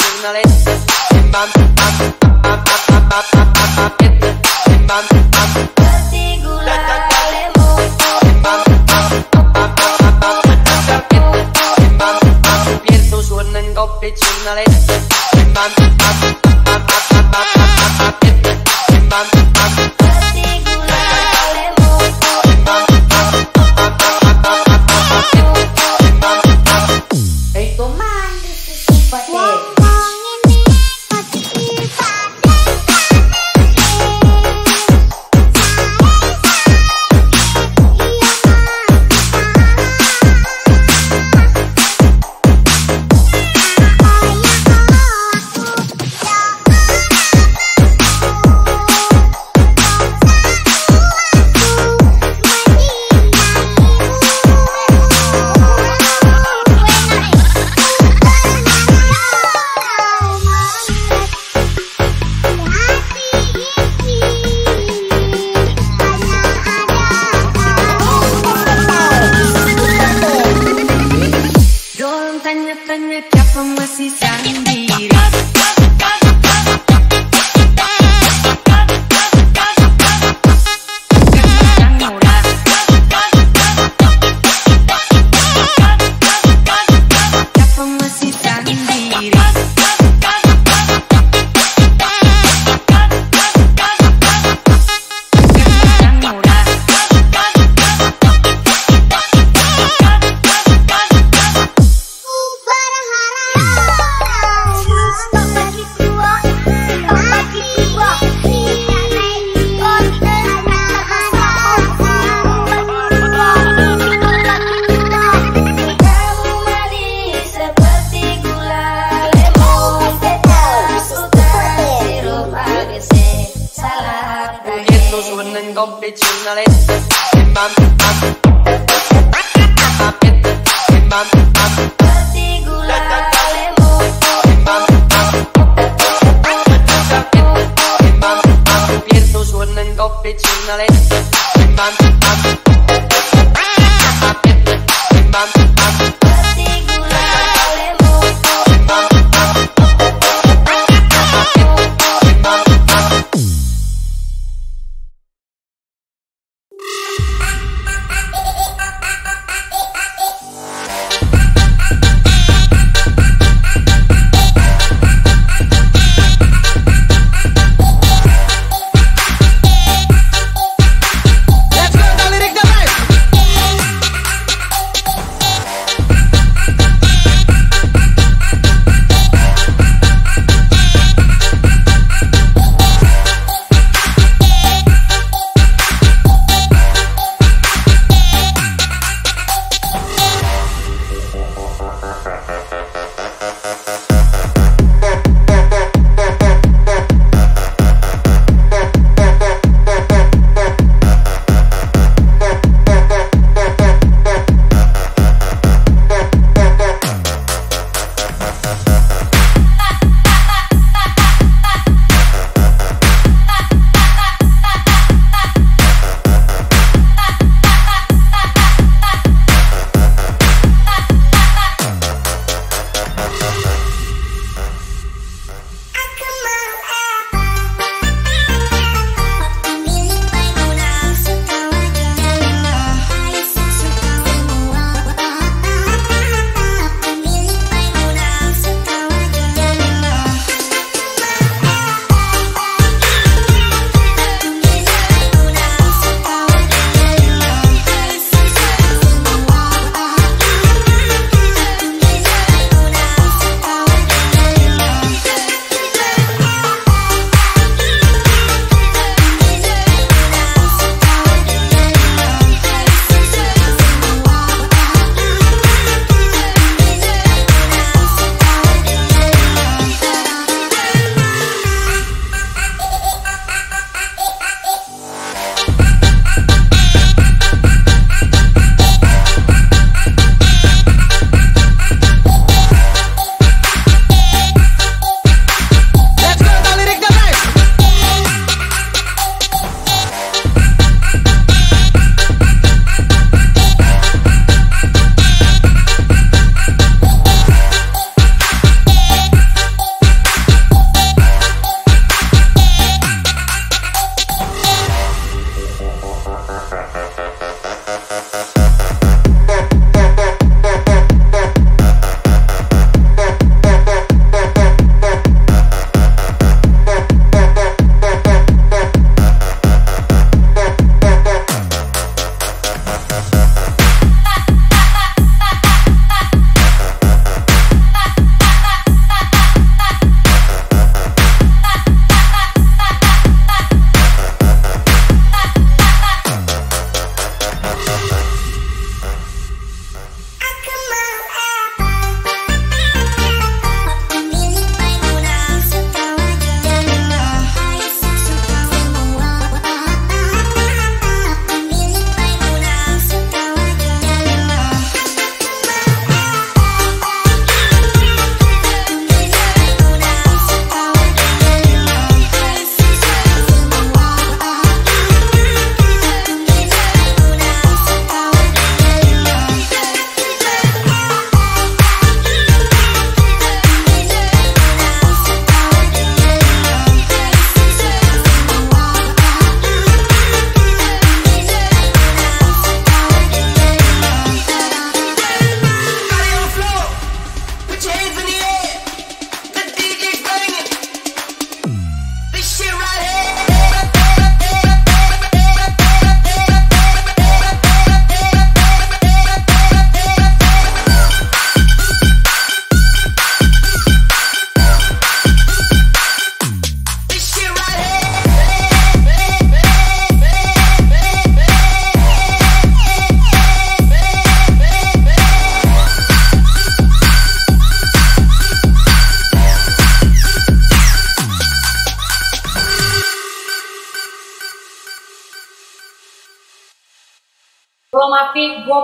originality.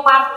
tomar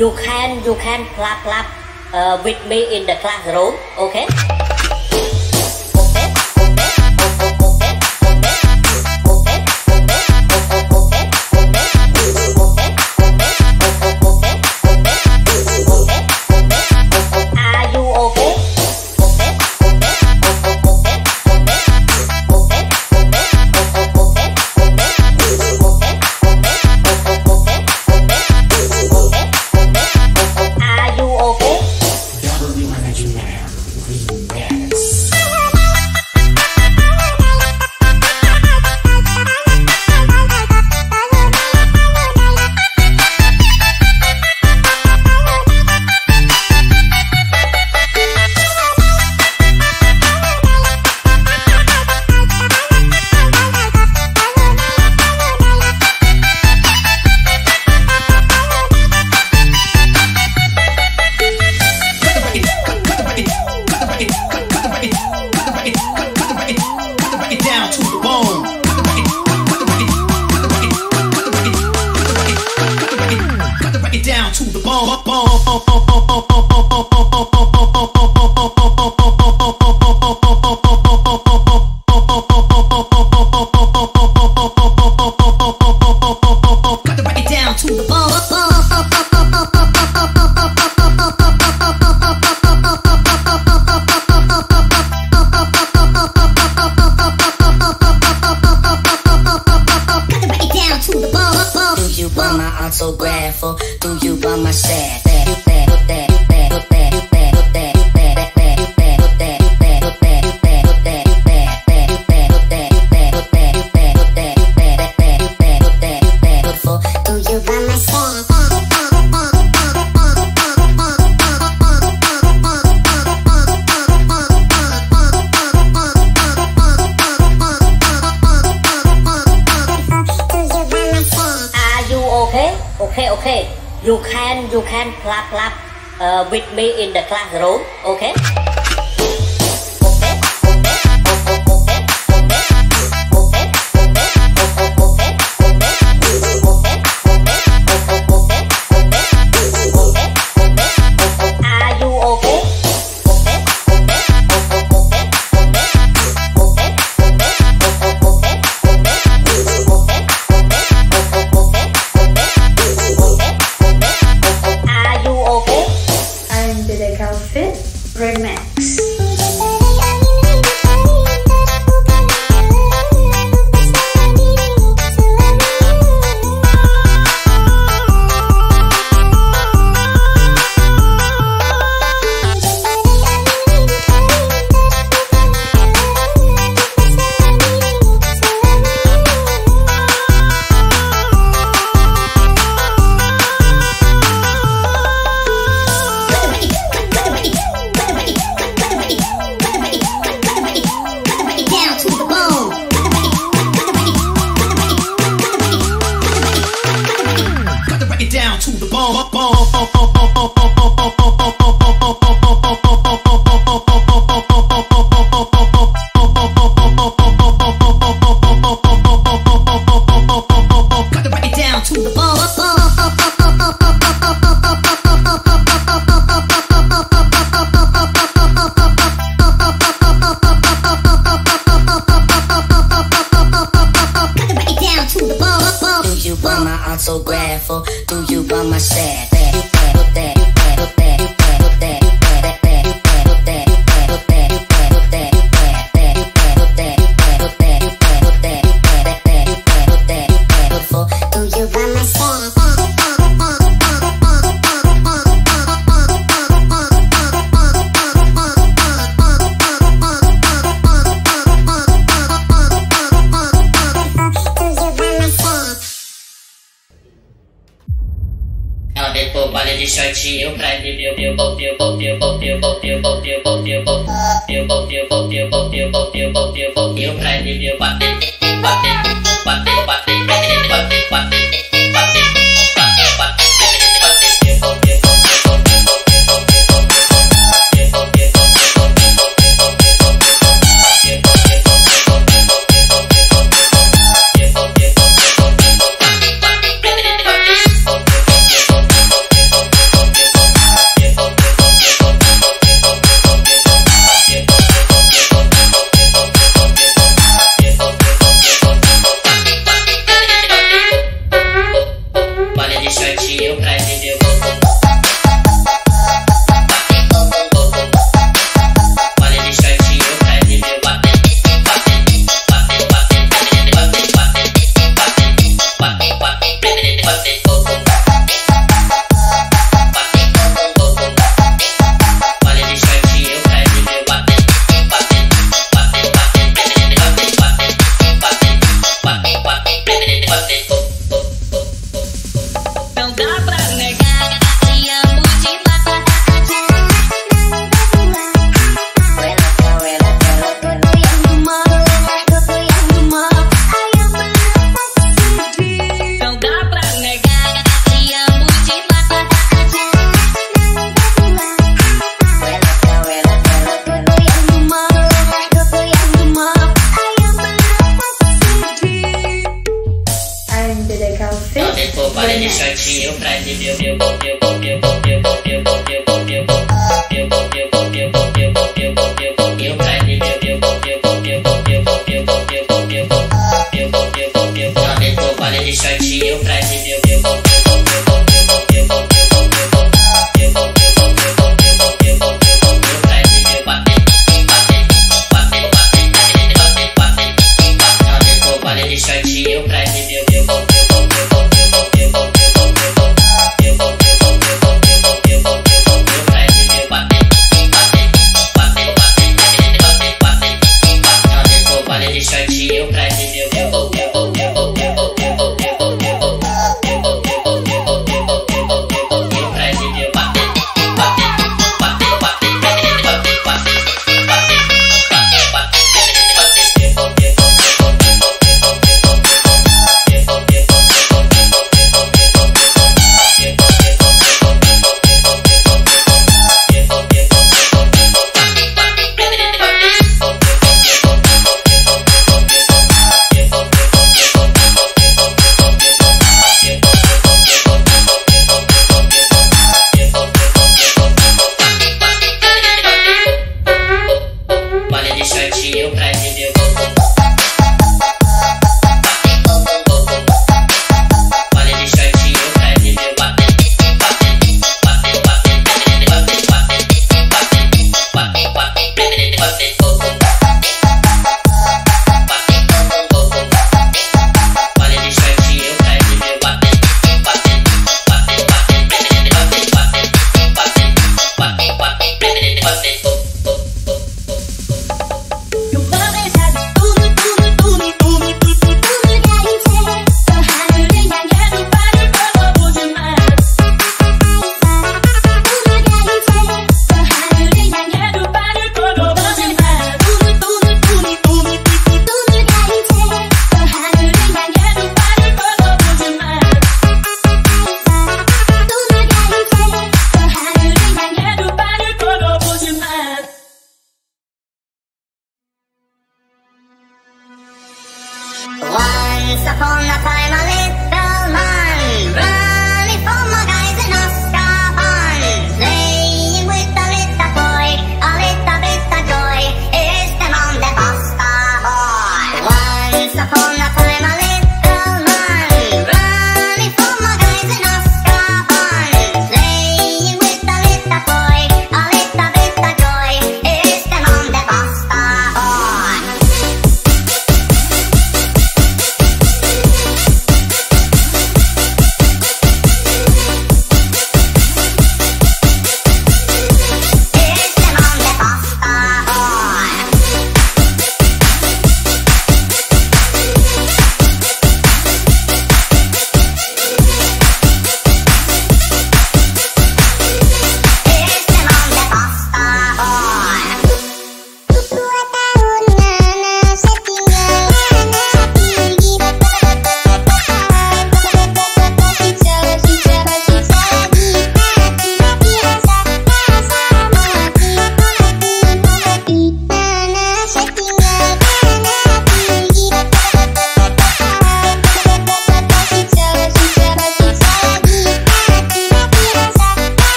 you can you can clap clap uh, with me in the classroom okay? you buy my autograph or do you buy my staff? You can you can clap clap uh, with me in the classroom, okay?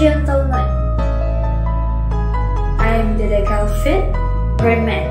Gentlemen, I'm Dede Kelvin Remix. Tired